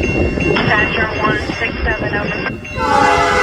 Dispatcher 167, over.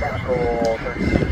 Chemical 36.